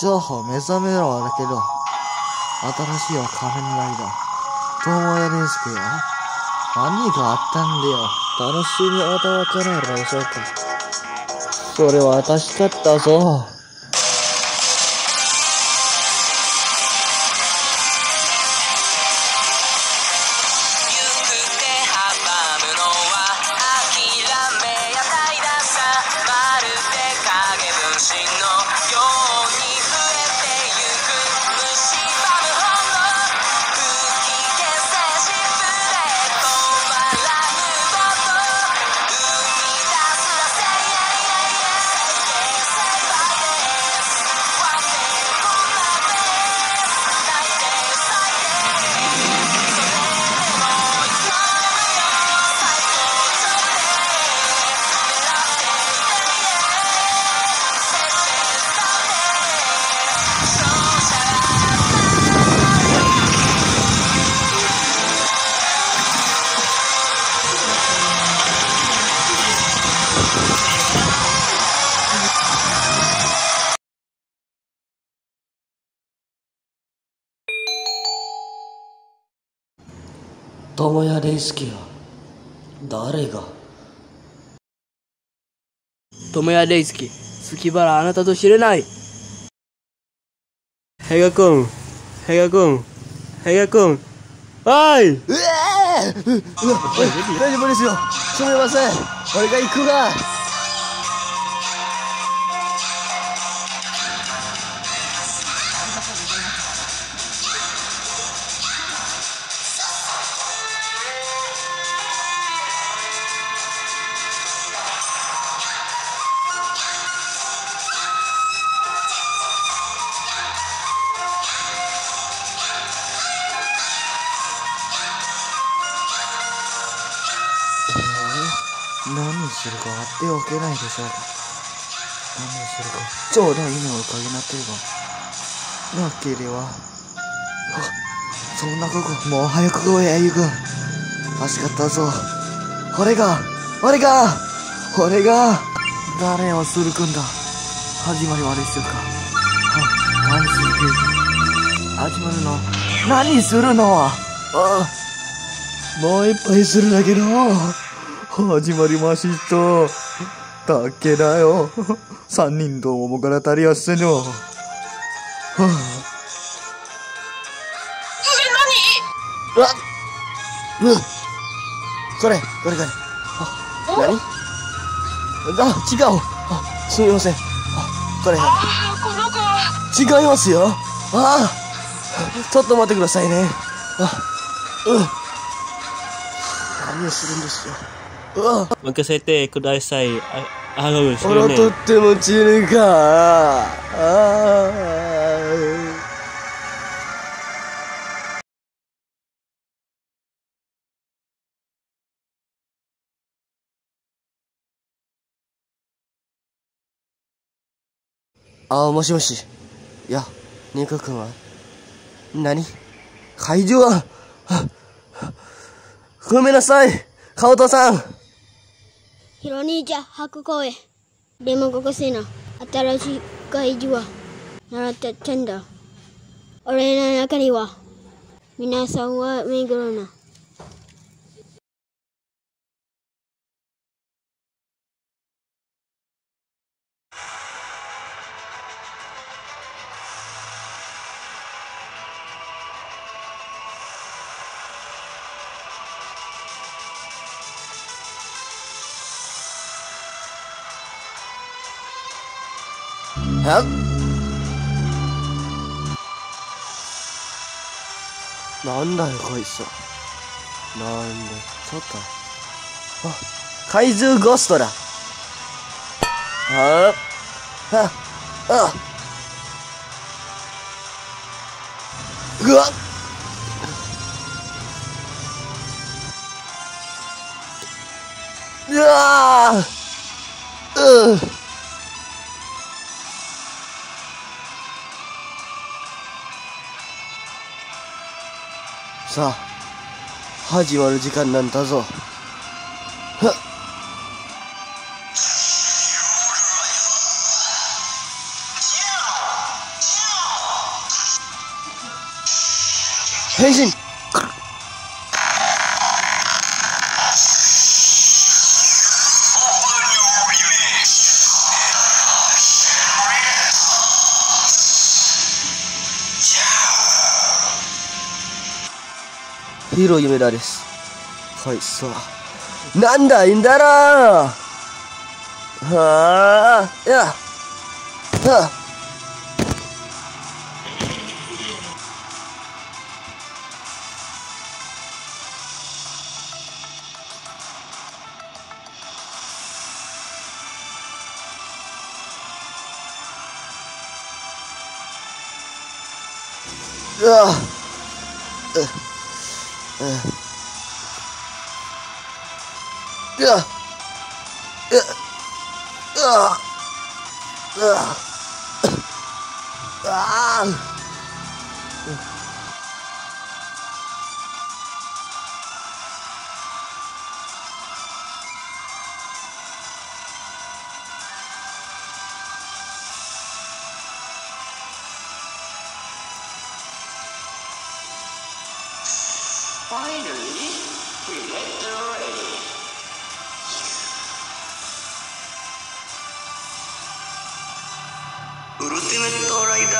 情報目覚めろだけど、新しいは仮面ライダー。友也ですけど、何があったんだよ。楽しみ方わからないでしょうか。それは私だったぞ。友也レイスキや誰が？友也レイスキ。月原あなたと知れない。ヘガ君。ヘガ君。ヘガ君。おい！うえ大丈夫ですよ。すみません。俺が行くがするか割っておけないでしょう。か何するか。ちょうど今おかげになってるがなければあそんなこともう早く来いやゆく助かったぞ。俺が俺が俺が誰をするくんだ。始まりはですよか。は何するけ始まるの何するのあもう一杯するだけど。始まりました。だけだよ。三人ともから足りやせの。はあ、え、何うわっうれ、どれかね。あ、何？あ、違う。あ、すみません。あ、これ。違いますよ。あちょっと待ってくださいね。あ、うん。何をするんですよ。任せてください。あ、あの、ね、あらとっても散るか。ああ。ああ、もしもし。いや、ニコ君は？何？会場は、はごめんなさい、カオトさん。ヒロ兄ちゃん、白公園。でもここせな。新しい怪獣は、習ってってんだ。俺の中には、皆さんは巡るな。はなんだよこいつなんでちょっと。あ怪獣ゴストだ。はあはあうわっ。うわー。うさあ、始まる時間なんだぞ。はっ変身ヒーロ夢だです。はい、さあ。なんだいんだろはあ、いや、はあ。うわうわうわうわあウルティメットライダー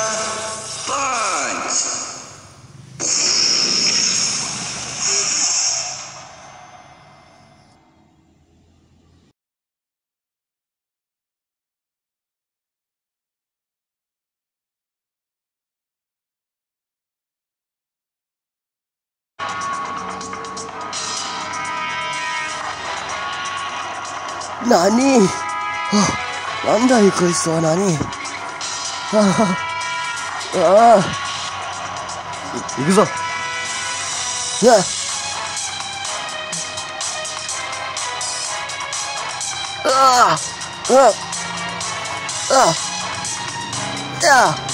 パンチ何あ、なんだいこいつは何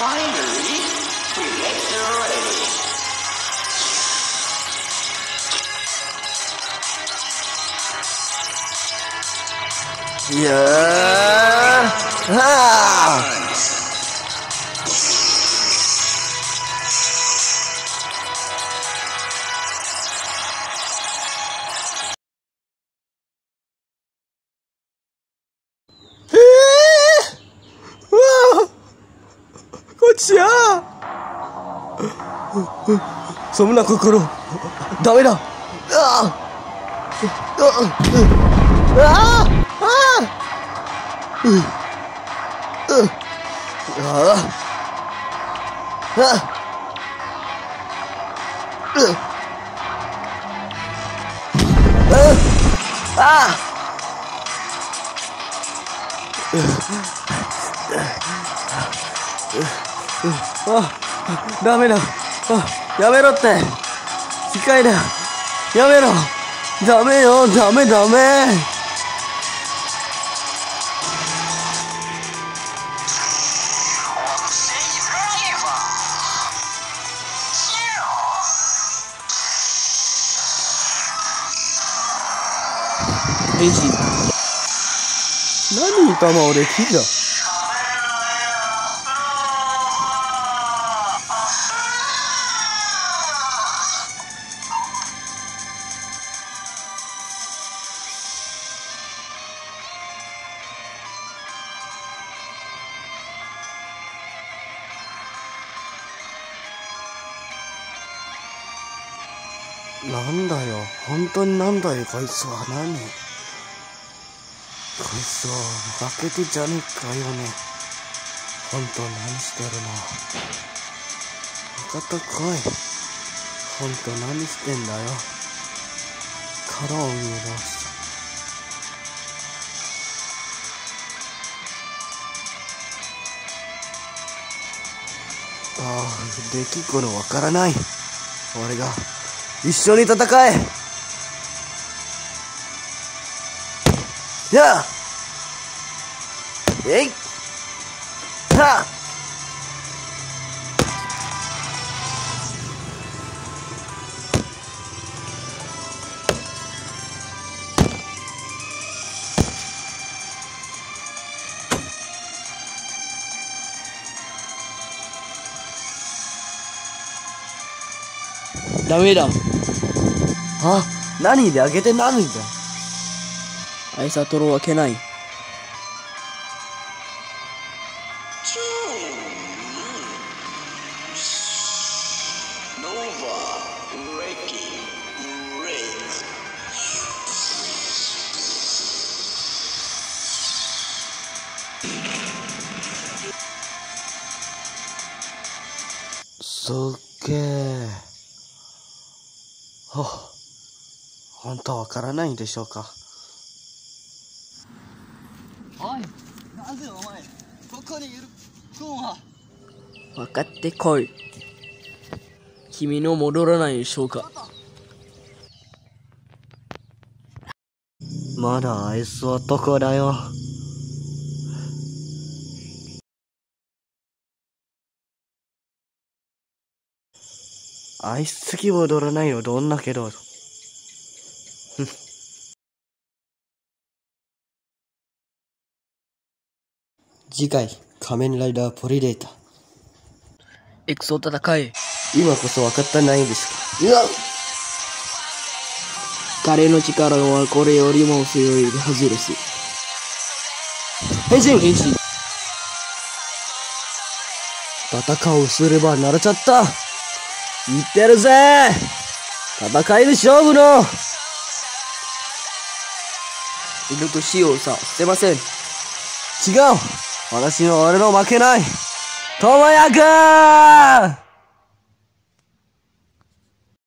ああ、ああ、い行くちや。そんな心ダメだ。あああああ。あダメだ。あ、やめろって。機械だ。やめろ。ダメよ、ダメダメ。変身。何玉俺木だ。なんだよ。本当になんだよ、こいつは。何？こいつは、負けてじゃねえかよね。本当何してるの？分かった来い。本当何してんだよ。殻を見ろす。ああ、できっこのわからない。俺が、一緒に戦え。やあえい。はあ。ダメだ。あ何で開けて何だあいつは取るわけない。すっげえ。はあ、本当わからないんでしょうか。おい、なぜお前、ここにいる君は。分かってこい。君の戻らないでしょうか。まだあいつは男だよ。あいつ次戻らないよ、どんなけど。次回、仮面ライダーポリデータ。エクソ戦え。今こそ分かったないんですかうわ彼の力はこれよりも強いはずです。変身変身。戦うすればなれちゃった言ってるぜ。戦いで勝負の。犬と死をさ、捨てません。違う。私は俺の負けない。ともやくん